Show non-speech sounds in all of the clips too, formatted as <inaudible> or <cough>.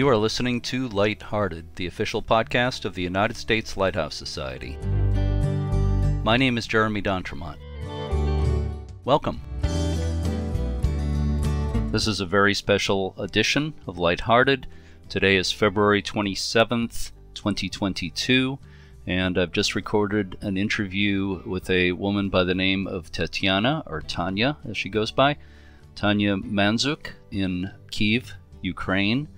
You are listening to Lighthearted, the official podcast of the United States Lighthouse Society. My name is Jeremy D'Entremont. Welcome. This is a very special edition of Lighthearted. Today is February 27th, 2022, and I've just recorded an interview with a woman by the name of Tatiana, or Tanya as she goes by, Tanya Manziuk in Kiev, Ukraine.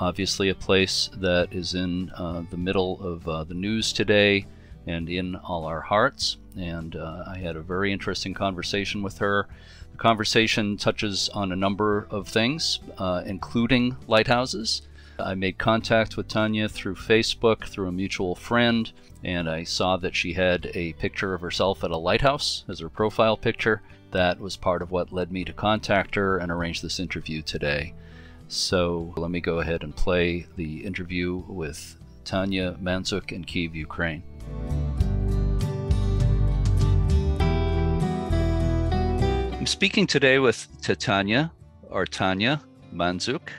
Obviously, a place that is in uh, the middle of uh, the news today and in all our hearts. And uh, I had a very interesting conversation with her. The conversation touches on a number of things, uh, including lighthouses. I made contact with Tanya through Facebook, through a mutual friend, and I saw that she had a picture of herself at a lighthouse as her profile picture. That was part of what led me to contact her and arrange this interview today. So let me go ahead and play the interview with Tanya Manziuk in Kiev, Ukraine. I'm speaking today with Tetiana or Tanya Manziuk,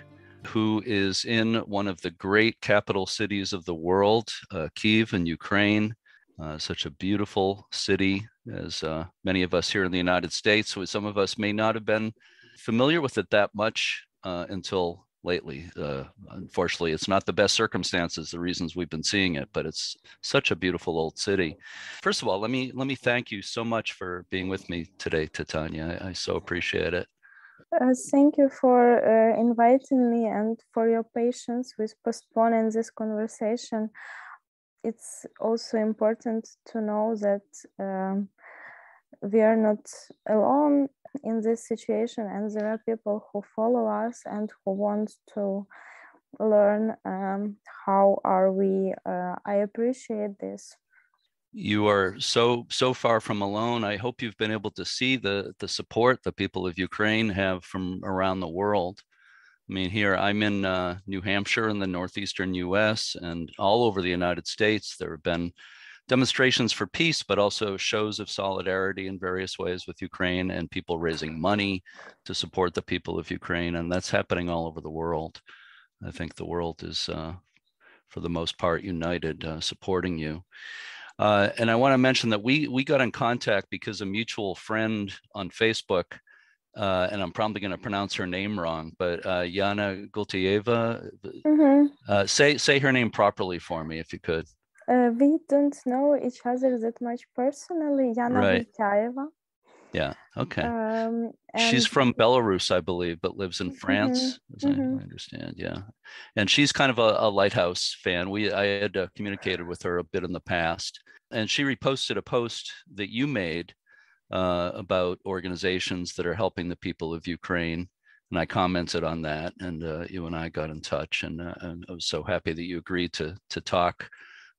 who is in one of the great capital cities of the world, uh, Kiev in Ukraine. Uh, such a beautiful city, as uh, many of us here in the United States. So some of us may not have been familiar with it that much uh, until lately. Uh, unfortunately, it's not the best circumstances, the reasons we've been seeing it, but it's such a beautiful old city. First of all, let me let me thank you so much for being with me today, Tetiana. I, I so appreciate it. Uh, thank you for uh, inviting me and for your patience with postponing this conversation. It's also important to know that um, we are not alone in this situation and there are people who follow us and who want to learn um, how are we uh, i appreciate this. You are so so far from alone. I hope you've been able to see the the support the people of ukraine have from around the world. I mean here i'm in uh, new hampshire in the northeastern us and all over the united states there have been demonstrations for peace, but also shows of solidarity in various ways with Ukraine and people raising money to support the people of Ukraine. And that's happening all over the world. I think the world is, uh, for the most part, united, uh, supporting you. Uh, and I want to mention that we we got in contact because a mutual friend on Facebook, uh, and I'm probably going to pronounce her name wrong, but uh, Yana Gultieva, mm-hmm. Uh, say say her name properly for me if you could. Uh, we don't know each other that much personally. Yana right. Yeah. Okay. Um, she's from Belarus, I believe, but lives in mm-hmm, France, mm-hmm, as mm-hmm. I understand. Yeah, and she's kind of a, a lighthouse fan. We I had uh, communicated with her a bit in the past, and she reposted a post that you made uh, about organizations that are helping the people of Ukraine. And I commented on that, and uh, you and I got in touch, and, uh, and I was so happy that you agreed to to talk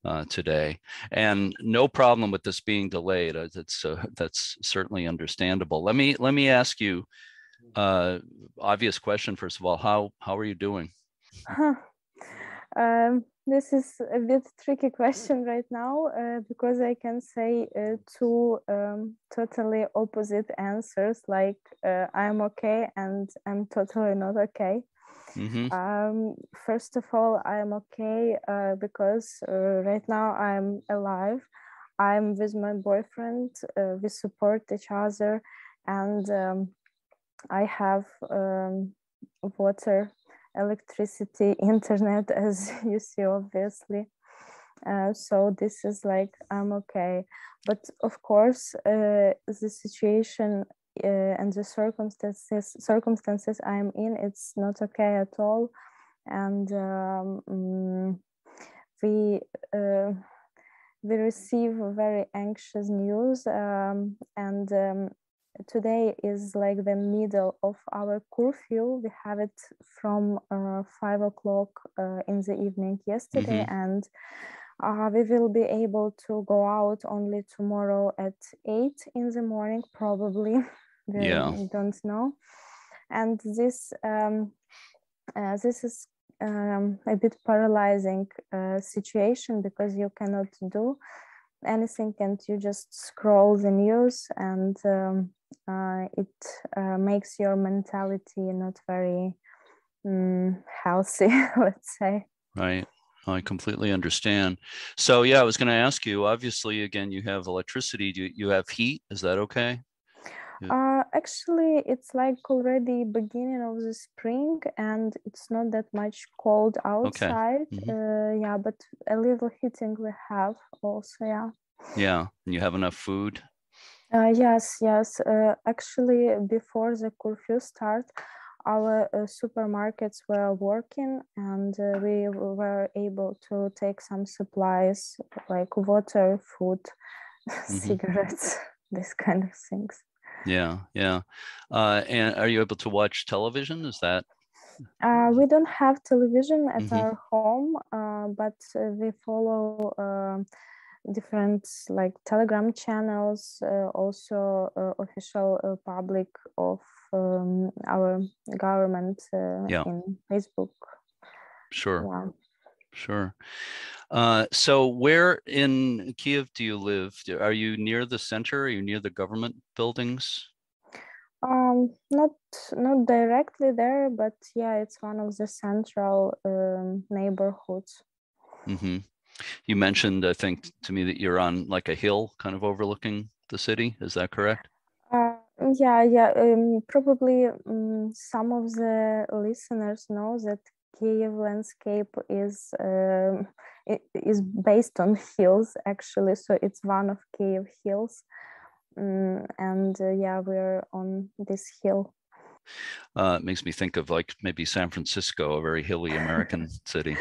uh, today, and no problem with this being delayed. Uh, that's uh, <laughs> that's certainly understandable. Let me let me ask you, uh, obvious question first of all. How how are you doing? Huh. Um, this is a bit tricky question right now uh, because I can say uh, two um, totally opposite answers. Like uh, I'm okay and I'm totally not okay. Mm-hmm. Um, first of all, I'm okay uh, because uh, right now I'm alive. I'm with my boyfriend. Uh, we support each other, and um, I have um, water, electricity, <laughs> internet, as you see, obviously. Uh, so this is like I'm okay, but of course, uh, the situation and the circumstances circumstances I'm in, it's not okay at all, and um, mm, we uh, we receive very anxious news, um, and um, today is like the middle of our curfew. We have it from uh, five o'clock uh, in the evening yesterday, mm-hmm. and uh, we will be able to go out only tomorrow at 8 in the morning, probably. <laughs> we yeah. don't know. And this um, uh, this is um, a bit paralyzing uh, situation because you cannot do anything and you just scroll the news and um, uh, it uh, makes your mentality not very mm, healthy, <laughs> let's say. Right. I completely understand. So yeah, I was going to ask you. Obviously, again, you have electricity. Do you, you have heat? Is that okay? Uh, actually, it's like already beginning of the spring, and it's not that much cold outside. Okay. Mm-hmm. Uh, yeah, but a little heating we have also. Yeah. Yeah, and you have enough food. Uh, yes, yes. Uh, actually, before the curfew start, our uh, supermarkets were working and uh, we were able to take some supplies like water, food, <laughs> mm-hmm. cigarettes, <laughs> this kind of things. Yeah, yeah. Uh, and are you able to watch television? Is that? Uh, we don't have television at mm-hmm. our home, uh, but we follow um, different like telegram channels uh, also uh, official uh, public of um, our government uh, yeah. in facebook sure yeah. Sure uh, so where in kiev do you live are you near the center are you near the government buildings um not not directly there but yeah it's one of the central um, neighborhoods mm-hmm. You mentioned, I think, to me that you're on like a hill kind of overlooking the city. Is that correct? Uh, yeah, yeah. Um, probably um, some of the listeners know that Kiev landscape is uh, is based on hills actually. So it's one of Kiev hills, um, and uh, yeah, we're on this hill. Uh, it makes me think of like maybe San Francisco, a very hilly American <laughs> city.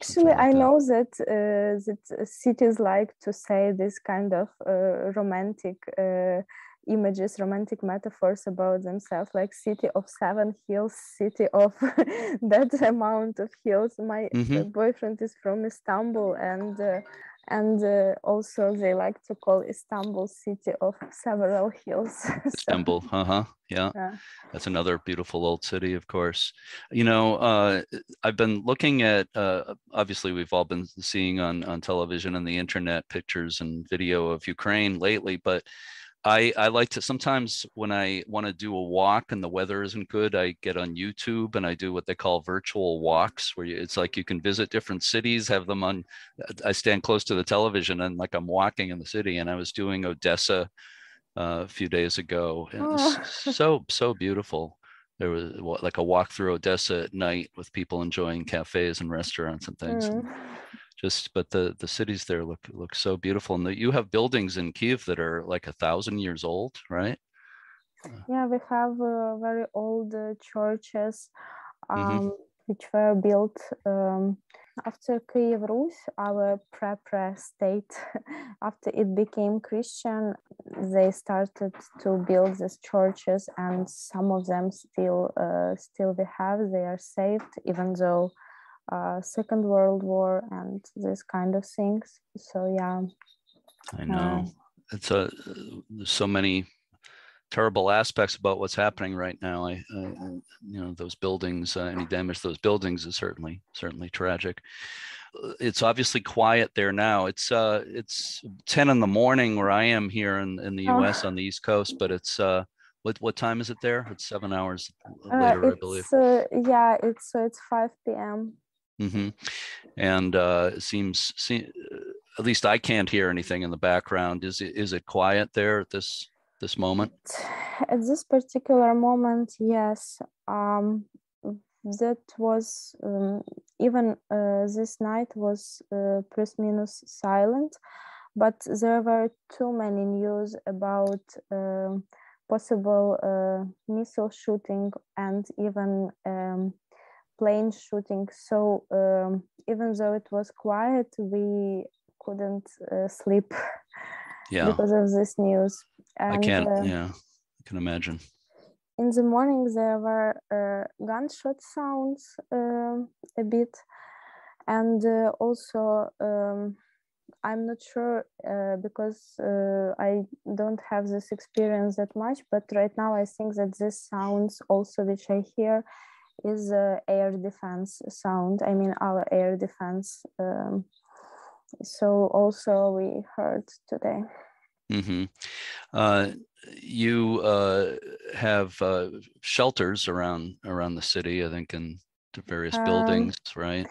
Actually, like I that. know that uh, that cities like to say this kind of uh, romantic uh, images, romantic metaphors about themselves, like city of seven hills, city of <laughs> that amount of hills. My mm-hmm. boyfriend is from Istanbul, and uh, and uh, also they like to call Istanbul city of several hills. <laughs> so, Istanbul, uh-huh. Yeah. yeah. That's another beautiful old city, of course. You know, uh, I've been looking at uh, obviously we've all been seeing on on television and the internet pictures and video of Ukraine lately, but I, I like to sometimes when I want to do a walk and the weather isn't good, I get on YouTube and I do what they call virtual walks, where you, it's like you can visit different cities, have them on. I stand close to the television and like I'm walking in the city. And I was doing Odessa uh, a few days ago, and oh. <laughs> so so beautiful. There was like a walk through Odessa at night with people enjoying cafes and restaurants and things. Mm just but the the cities there look look so beautiful and the, you have buildings in kiev that are like a thousand years old right yeah we have uh, very old uh, churches mm-hmm. um, mm-hmm. which were built um, after Kiev Rus, our pre state, <laughs> after it became Christian, they started to build these churches, and some of them still uh, still we have. They are saved, even though uh, Second World War and this kind of things. So yeah. I know uh, it's a so many terrible aspects about what's happening right now. I, uh, you know, those buildings, uh, any damage to those buildings is certainly certainly tragic. It's obviously quiet there now. It's uh, it's ten in the morning where I am here in, in the U.S. Oh. on the East Coast, but it's uh, what what time is it there? It's seven hours later, uh, I believe. Uh, yeah, it's so it's five p.m. Mm-hmm. And uh, it seems, see, at least I can't hear anything in the background. Is it is it quiet there at this this moment? At this particular moment, yes. Um, that was um, even uh, this night was uh, plus minus silent, but there were too many news about um, possible uh, missile shooting and even um, plane shooting. So um, even though it was quiet, we couldn't uh, sleep <laughs> yeah. because of this news. And, I can't. Uh, yeah, I can imagine. In the morning, there were uh, gunshot sounds um, a bit, and uh, also. Um, I'm not sure uh, because uh, I don't have this experience that much, but right now I think that these sounds also which I hear is uh, air defense sound. I mean, our air defense. Um, so also we heard today. Mm-hmm. Uh, you uh, have uh, shelters around around the city, I think, in various um, buildings, right?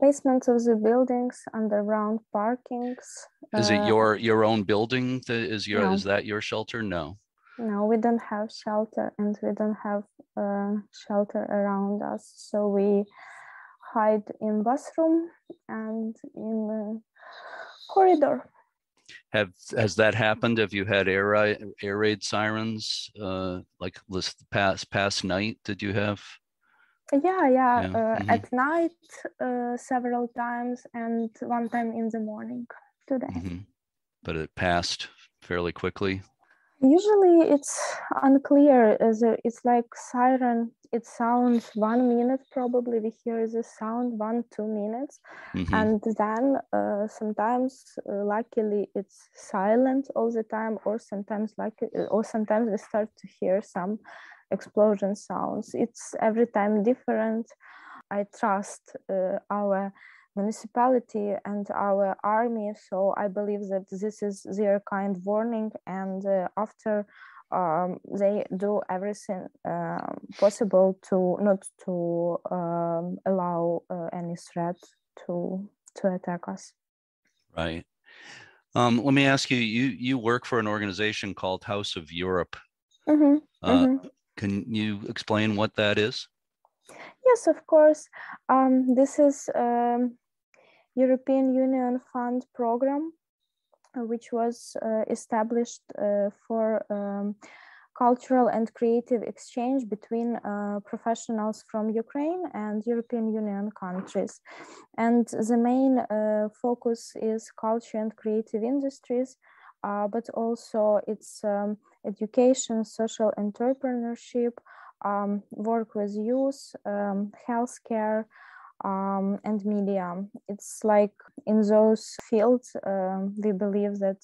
Basements of the buildings, underground parkings. Is uh, it your your own building? That is your no. is that your shelter? No. No, we don't have shelter, and we don't have uh, shelter around us. So we hide in bathroom and in the corridor. Have has that happened? Have you had air raid, air raid sirens uh, like this past past night? Did you have? Yeah, yeah. yeah. Uh, mm-hmm. At night, uh, several times, and one time in the morning today. Mm-hmm. But it passed fairly quickly. Usually, it's unclear. It's like siren it sounds one minute probably we hear the sound one two minutes mm-hmm. and then uh, sometimes uh, luckily it's silent all the time or sometimes like uh, or sometimes we start to hear some explosion sounds it's every time different i trust uh, our municipality and our army so i believe that this is their kind warning and uh, after um, they do everything uh, possible to not to um, allow uh, any threat to to attack us. Right. Um, let me ask you. You you work for an organization called House of Europe. Mm-hmm. Uh, mm-hmm. Can you explain what that is? Yes, of course. Um, this is um, European Union Fund program uh, which was uh, established uh, for um, cultural and creative exchange between uh, professionals from Ukraine and European Union countries. And the main uh, focus is culture and creative industries, uh, but also it's um, education, social entrepreneurship, um, work with youth, um, healthcare, um, and media. It's like in those fields, uh, we believe that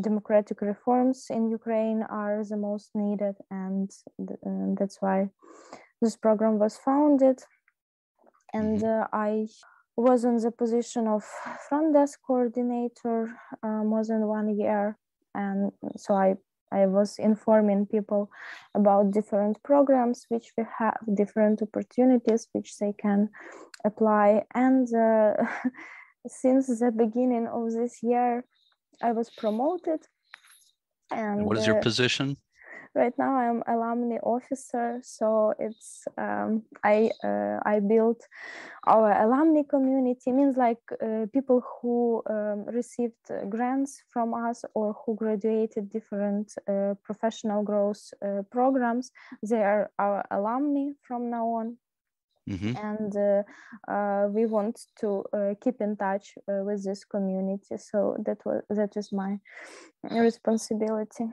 democratic reforms in Ukraine are the most needed, and, th- and that's why this program was founded. And mm-hmm. uh, I was in the position of front desk coordinator uh, more than one year, and so I I was informing people about different programs which we have, different opportunities which they can apply. And uh, <laughs> since the beginning of this year, I was promoted. And what is your uh, position? Right now i'm alumni officer so it's um, i uh, i built our alumni community. Means like uh, people who um, received grants from us or who graduated different uh, professional growth uh, programs. They are our alumni from now on. Mm-hmm. and uh, uh, we want to uh, keep in touch uh, with this community. So that was that is my responsibility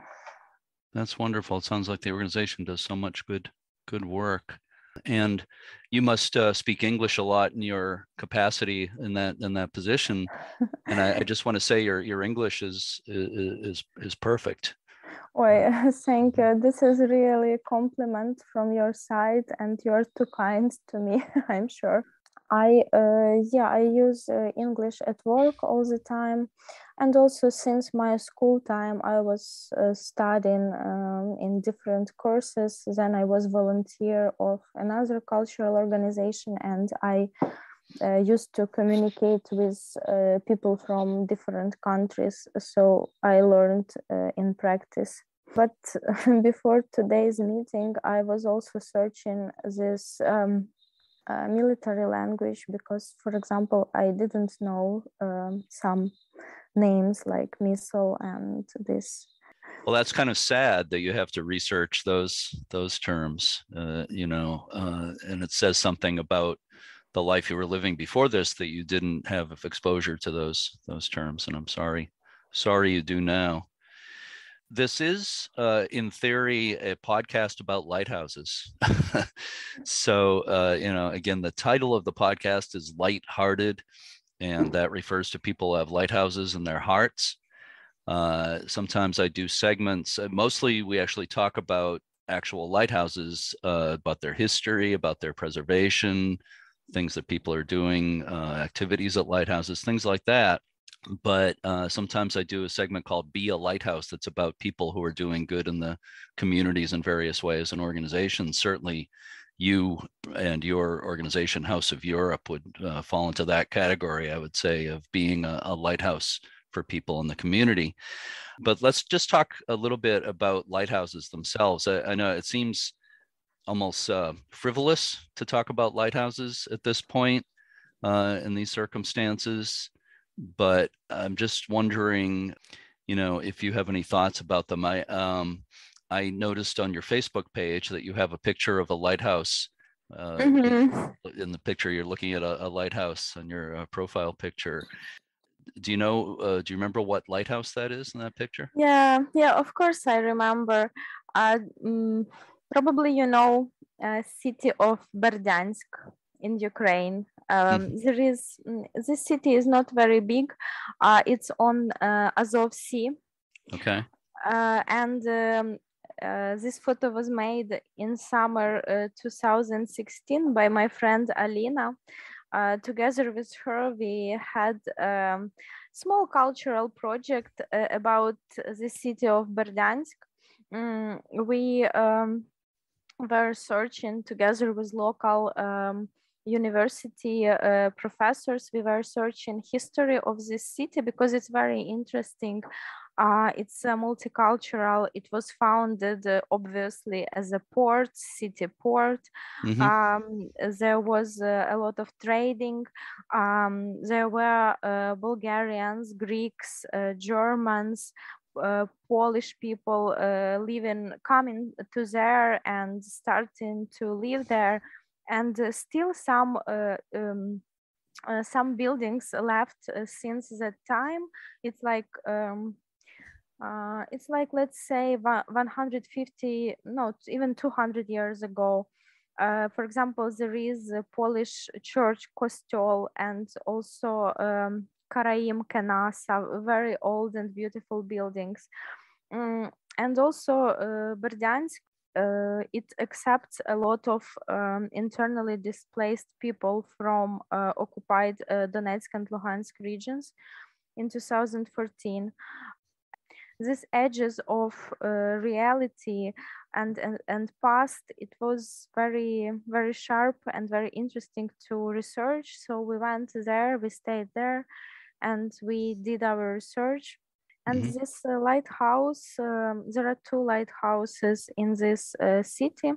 that's wonderful. It sounds like the organization does so much good good work. And you must uh, speak English a lot in your capacity in that in that position. And I, I just want to say your your English is is is perfect. Well, <laughs> thank you. This is really a compliment from your side, and you're too kind to me. <laughs> I'm sure. I uh, yeah I use uh, English at work all the time, and also since my school time I was uh, studying um, in different courses. Then I was volunteer of another cultural organization, and I uh, used to communicate with uh, people from different countries. So I learned uh, in practice. But <laughs> before today's meeting, I was also searching this. Um, uh, military language because, for example, I didn't know um, some names like missile and this. Well, that's kind of sad that you have to research those those terms, uh, you know, uh, and it says something about the life you were living before this that you didn't have exposure to those those terms. And I'm sorry, sorry you do now this is, uh, in theory, a podcast about lighthouses. <laughs> so, uh, you know, again, the title of the podcast is Lighthearted, and that refers to people who have lighthouses in their hearts. Uh, sometimes I do segments. Uh, mostly, we actually talk about actual lighthouses, uh, about their history, about their preservation, things that people are doing, uh, activities at lighthouses, things like that but uh, sometimes I do a segment called Be a Lighthouse that's about people who are doing good in the communities in various ways and organizations. Certainly, you and your organization, House of Europe, would uh, fall into that category, I would say, of being a, a, lighthouse for people in the community. But let's just talk a little bit about lighthouses themselves. I, I know it seems almost uh, frivolous to talk about lighthouses at this point uh, in these circumstances, but I'm just wondering, you know, if you have any thoughts about them. I um, I noticed on your Facebook page that you have a picture of a lighthouse. Uh, mm-hmm. In the picture, you're looking at a, a lighthouse on your uh, profile picture. Do you know? Uh, do you remember what lighthouse that is in that picture? Yeah, yeah, of course I remember. Um, probably you know, uh, city of Berdyansk in Ukraine. Um, mm-hmm. there is mm, this city is not very big. Uh, it's on uh, Azov Sea. Okay. Uh, and um, uh, this photo was made in summer uh, 2016 by my friend Alina. Uh, together with her, we had a um, small cultural project uh, about the city of Berdyansk. Mm, we um, were searching together with local um, university uh, professors. We were searching history of this city because it's very interesting uh, it's uh, multicultural. It was founded uh, obviously as a port, city port. Mm-hmm. Um, there was uh, a lot of trading. Um, there were uh, Bulgarians, Greeks, uh, Germans, Polish people living, coming to there and starting to live there. And still some um, some buildings left since that time. It's like um, uh, it's like let's say 150 no even 200 years ago. Uh, for example there is a polish church kostol and also um, karaim kenesa very old and beautiful buildings. Um, and also uh, uh, it accepts a lot of um, internally displaced people from uh, occupied uh, Donetsk and Luhansk regions in 2014 these edges of uh, reality and, and and past it was very very sharp and very interesting to research. So we went there we stayed there and we did our research. And mm-hmm. this uh, lighthouse um, there are two lighthouses in this uh, city.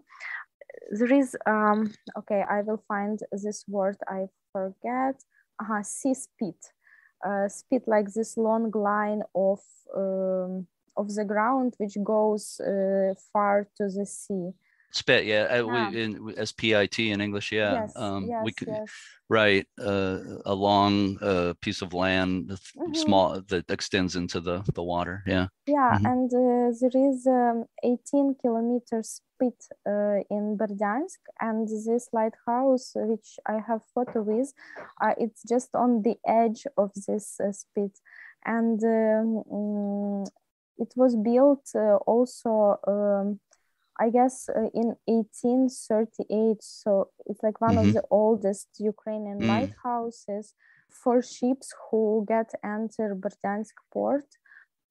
There is um okay i will find this word i forget. Uh, sea spit uh, spit like this long line of um, of the ground which goes uh, far to the sea. Spit, yeah, uh, yeah. We, in, S P I T in English, yeah. Yes, um, yes, we could, yes. right, uh, a long uh, piece of land, mm-hmm. small that extends into the the water, yeah. Yeah, mm-hmm. and uh, there is um, 18 kilometers spit uh, in Berdyansk, and this lighthouse, which I have photo with, uh, it's just on the edge of this spit, and um, mm, it was built also. I guess uh, in 1838. So it's like one mm-hmm. of the oldest Ukrainian mm. lighthouses for ships who get enter Berdyansk port.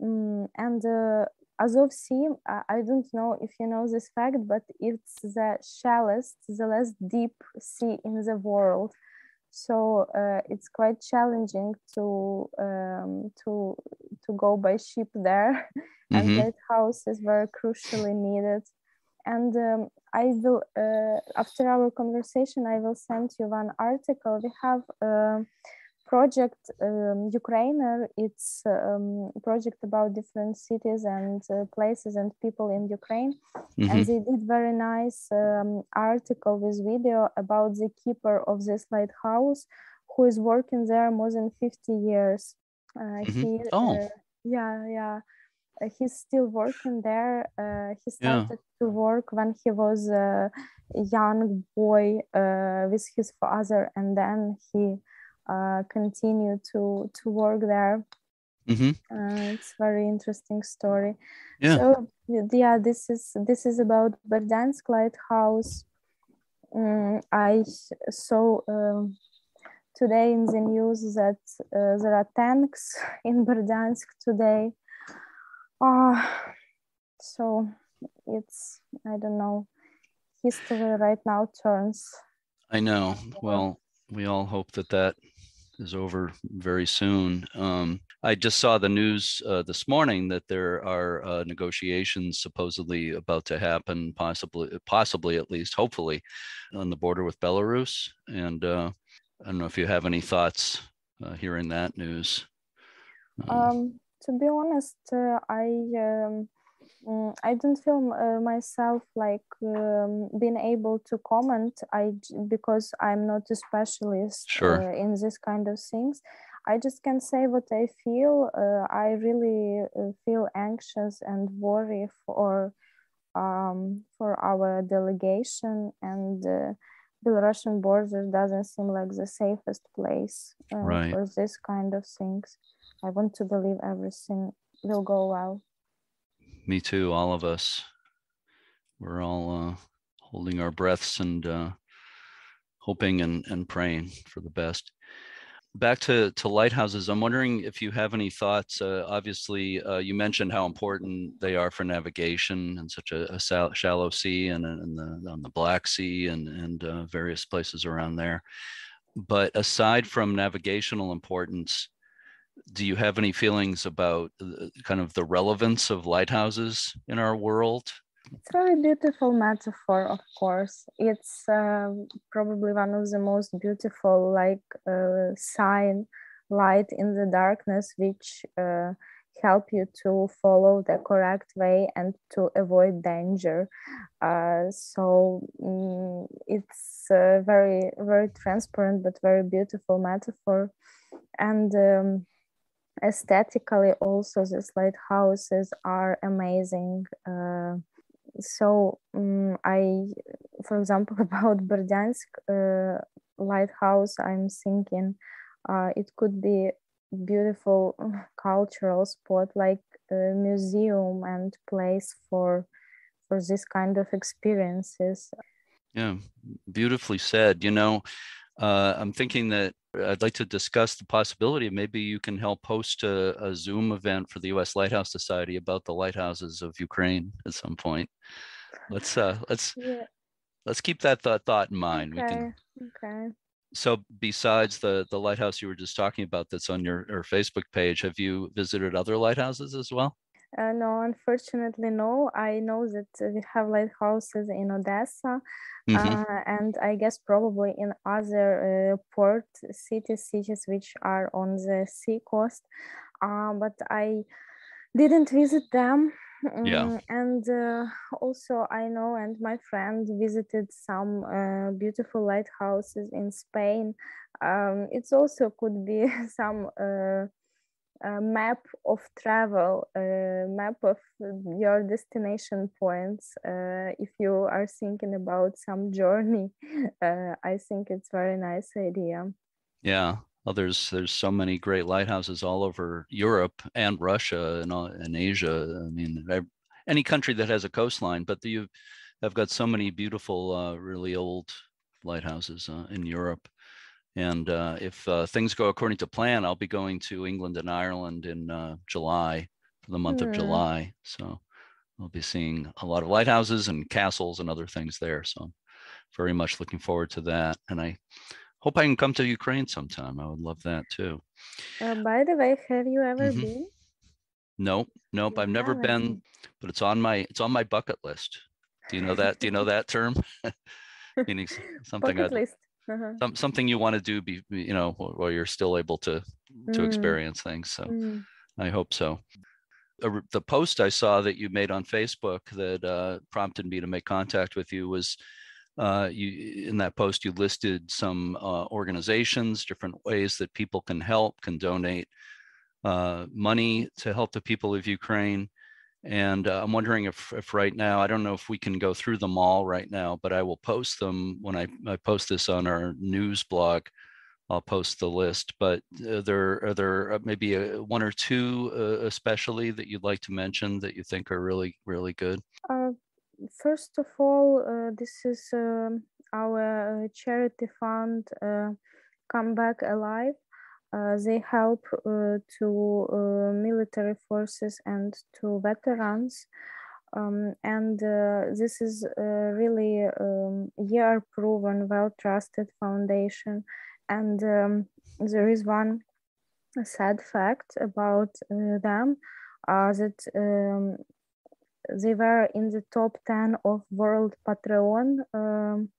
Mm, and uh, Azov Sea, I don't know if you know this fact, but it's the shallowest, the less deep sea in the world. So uh, it's quite challenging to um, to to go by ship there, <laughs> and mm-hmm. lighthouses were crucially needed and um, I will, uh, after our conversation, I will send you one article. We have a project, um, Ukrainer. It's um, a project about different cities and uh, places and people in Ukraine. Mm-hmm. And they did very nice um, article with video about the keeper of this lighthouse, who is working there more than 50 years. Uh, mm-hmm. he, oh. Uh, yeah, yeah he's still working there. Uh, he started yeah. to work when he was a young boy uh, with his father, and then he uh, continued to to work there. Mm-hmm. Uh, it's very interesting story. Yeah. So yeah, this is this is about Berdyansk lighthouse. Um, I saw um, today in the news that uh, there are tanks <laughs> in Berdyansk today uh, so it's i don't know history right now turns. I know. Well, we all hope that that is over very soon. Um, I just saw the news uh, this morning that there are uh, negotiations supposedly about to happen, possibly, possibly at least, hopefully, on the border with Belarus. And uh, I don't know if you have any thoughts uh, hearing that news. Um, um, to be honest, uh, I um, mm, I don't feel uh, myself like um, being able to comment. I because I'm not a specialist sure. uh, in this kind of things. I just can say what I feel. Uh, I really uh, feel anxious and worry for um, for our delegation and. Uh, Belarusian border doesn't seem like the safest place uh, right. for this kind of things. I want to believe everything will go well. Me too, all of us. We're all uh, holding our breaths and uh, hoping and, and praying for the best. Back to, to lighthouses, I'm wondering if you have any thoughts. Uh, obviously, uh, you mentioned how important they are for navigation in such a, a shallow sea and, and the, on the Black Sea and, and uh, various places around there. But aside from navigational importance, do you have any feelings about uh, kind of the relevance of lighthouses in our world? It's a very beautiful metaphor, of course. It's uh, probably one of the most beautiful, like, uh, sign, light in the darkness, which uh, help you to follow the correct way and to avoid danger. Uh, so mm, it's a very, very transparent but very beautiful metaphor. And um, aesthetically also these lighthouses are amazing uh, so um, i for example <laughs> about Berdyansk uh, lighthouse i'm thinking uh, it could be beautiful <laughs> cultural spot like a museum and place for for this kind of experiences. Yeah beautifully said you know uh, i'm thinking that I'd like to discuss the possibility of maybe you can help host a, a, Zoom event for the U.S. Lighthouse Society about the lighthouses of Ukraine at some point. Let's uh, let's yeah. let's keep that thought thought in mind. Okay. We can. Okay. So, besides the the lighthouse you were just talking about, that's on your, your Facebook page, have you visited other lighthouses as well? Uh, no, unfortunately, no. I know that we have lighthouses in Odessa, mm-hmm. uh, and I guess probably in other uh, port cities, cities which are on the sea coast. Uh, but I didn't visit them. Yeah. Mm, and uh, also, I know, and my friend visited some uh, beautiful lighthouses in Spain. Um, it's also could be <laughs> some a map of travel, a map of your destination points. Uh, if you are thinking about some journey, <laughs> uh, I think it's very nice idea. Yeah, well, there's there's so many great lighthouses all over Europe and Russia and, and Asia. I mean, any country that has a coastline, but you have got so many beautiful, uh, really old lighthouses uh, in Europe. And uh, if uh, things go according to plan, I'll be going to England and Ireland in uh, July for the month mm. of. July. So I'll be seeing a lot of lighthouses and castles and other things there. So I'm very much looking forward to that. And I hope I can come to Ukraine sometime. I would love that too. Uh, by the way, have you ever mm-hmm. been? Nope, nope. You I've never been, but it's on my it's on my bucket list. Do you know that? Do you know that term? <laughs> Meaning something bucket list uh-huh. some, something you want to do be you know while you're still able to to mm. experience things so mm. i hope so the post i saw that you made on facebook that uh, prompted me to make contact with you was uh, you in that post you listed some uh, organizations different ways that people can help can donate uh, money to help the people of ukraine and uh, I'm wondering if, if right now, I don't know if we can go through them all right now, but I will post them when I, I post this on our news blog. I'll post the list, but uh, there are there uh, maybe a, one or two uh, especially that you'd like to mention that you think are really really good. Uh, first of all, uh, this is um, our charity fund, Come Back Alive. Uh, they help uh, to uh, military forces and to veterans. Um, and this is really um, year proven, well trusted foundation. And um, there is one sad fact about them that um, they were in the top 10 of world patreon um,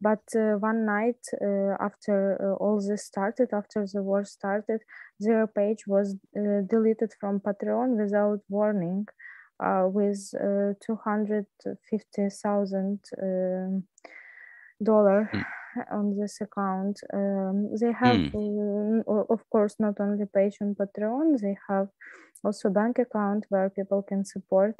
but uh, one night uh, after uh, all this started after the war started their page was uh, deleted from patreon without warning with 250000 um, dollar mm on this account. Um, they have, mm. uh, of course, not only page on Patreon, they have also bank account where people can support.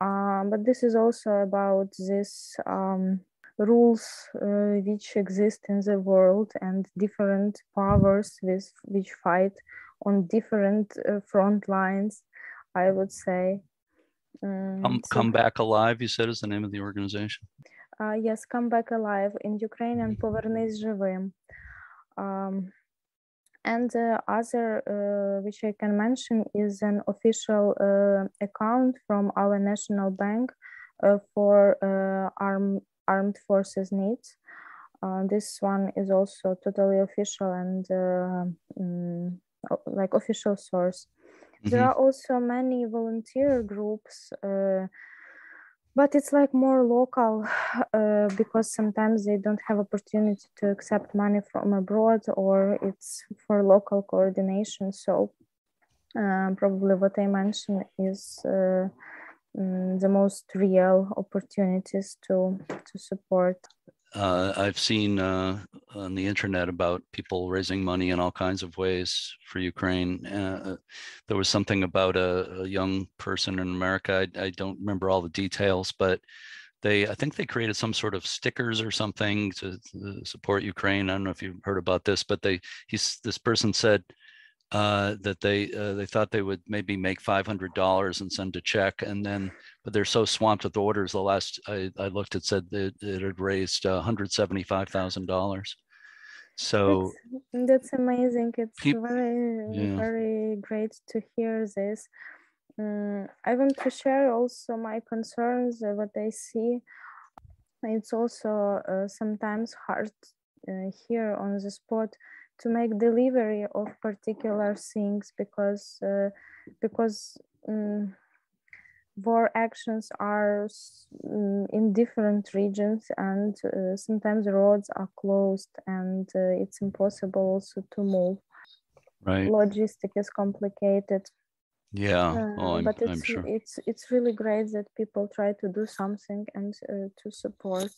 Um, but this is also about this um, rules uh, which exist in the world and different powers with which fight on different uh, front lines. I would say. Um, come, so, come back alive. You said is the name of the organization. Uh, yes, Come Back Alive in Ukrainian Повернись живим. Um, and the other, uh, which I can mention, is an official uh, account from our national bank uh, for uh, arm, armed forces needs. Uh, this one is also totally official and mm, like official source. Mm-hmm. There are also many volunteer groups but it's like more local <sighs> uh, because sometimes they don't have opportunity to accept money from abroad or it's for local coordination so uh, probably what i mentioned is uh, mm, the most real opportunities to to support uh, I've seen uh, on the internet about people raising money in all kinds of ways for Ukraine. Uh, there was something about a, a, young person in America. I, I, don't remember all the details, but they, I think they created some sort of stickers or something to, to support Ukraine. I don't know if you've heard about this, but they, he's, this person said, uh, that they uh, they thought they would maybe make five hundred dollars and send a check, and then but they're so swamped with orders. The last I, I looked, it said that it had raised one hundred seventy five thousand dollars. So that's, that's amazing. It's very yeah. very great to hear this. Um, I want to share also my concerns, uh, what I see. It's also uh, sometimes hard uh, here on the spot to make delivery of particular things because uh, because um, war actions are um, in different regions and uh, sometimes roads are closed and uh, it's impossible also to move. Right. Logistic is complicated. Yeah. Oh, I'm, but it's I'm sure. it's it's really great that people try to do something and uh, to support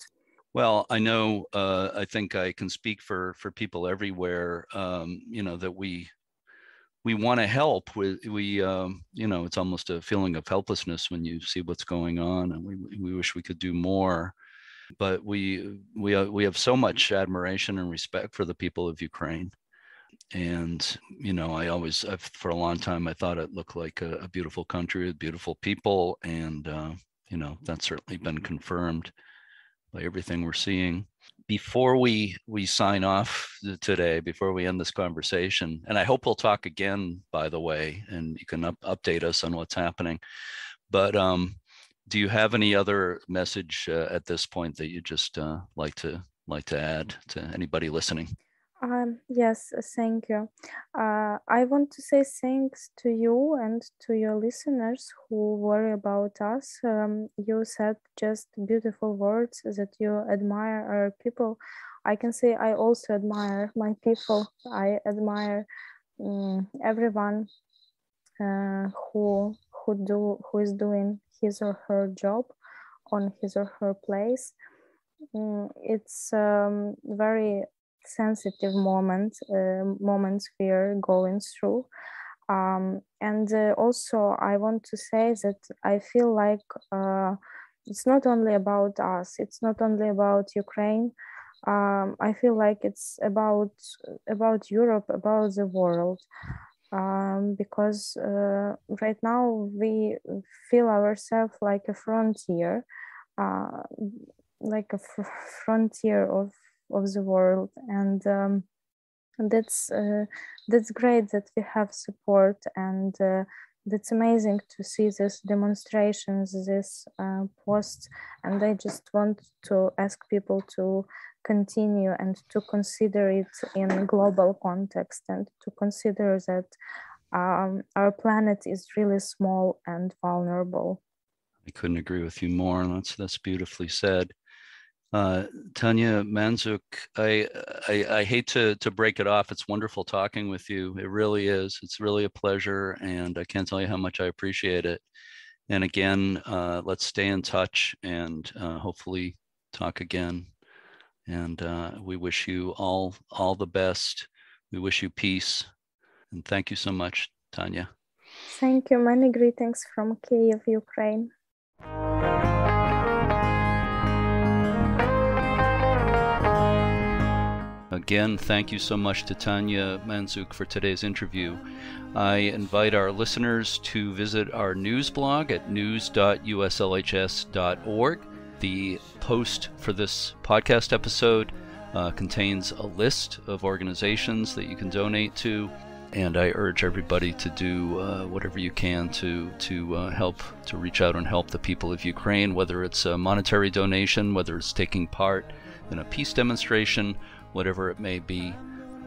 well, I know. Uh, I think I can speak for for people everywhere. Um, you know that we we want to help. We we um, you know it's almost a feeling of helplessness when you see what's going on, and we we wish we could do more. But we we we have so much admiration and respect for the people of Ukraine, and you know I always I've, for a long time I thought it looked like a, a beautiful country with beautiful people, and uh, you know that's certainly been confirmed by everything we're seeing. Before we we sign off today, before we end this conversation, and I hope we'll talk again, by the way, and you can up, update us on what's happening. But um, do you have any other message uh, at this point that you just uh, like to like to add to anybody listening? Um, yes, thank you. Uh, I want to say thanks to you and to your listeners who worry about us. Um, you said just beautiful words that you admire our people. I can say I also admire my people. I admire um, everyone uh, who who do who is doing his or her job on his or her place. Mm, it's um, very sensitive moment uh, moments we're going through. Um, and uh, also i want to say that i feel like uh, it's not only about us it's not only about ukraine. Um, i feel like it's about about europe about the world. Um, because uh, right now we feel ourselves like a frontier uh, like a fr- frontier of of the world and um, that's uh, that's great that we have support and uh, that's amazing to see these demonstrations, these uh, posts, and I just want to ask people to continue and to consider it in global context and to consider that um, our planet is really small and vulnerable. I couldn't agree with you more. That's that's beautifully said. Uh, Tanya Manziuk, I, I, I hate to to break it off. It's wonderful talking with you. It really is. It's really a pleasure, and I can't tell you how much I appreciate it. And again, uh, let's stay in touch and uh, hopefully talk again. And uh, we wish you all all the best. We wish you peace, and thank you so much, Tanya. Thank you. Many greetings from Kyiv, Ukraine. Again, thank you so much to Tanya Manziuk for today's interview. I invite our listeners to visit our news blog at news.uslhs.org. The post for this podcast episode uh, contains a list of organizations that you can donate to, and I urge everybody to do uh, whatever you can to to uh, help to reach out and help the people of Ukraine, whether it's a monetary donation, whether it's taking part in a peace demonstration whatever it may be.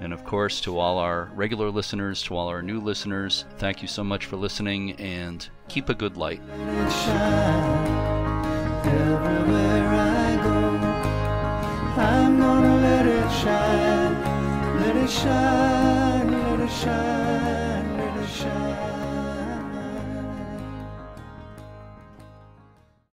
And of course, to all our regular listeners, to all our new listeners, thank you so much for listening and keep a good light. Shine, let it shine, let it shine.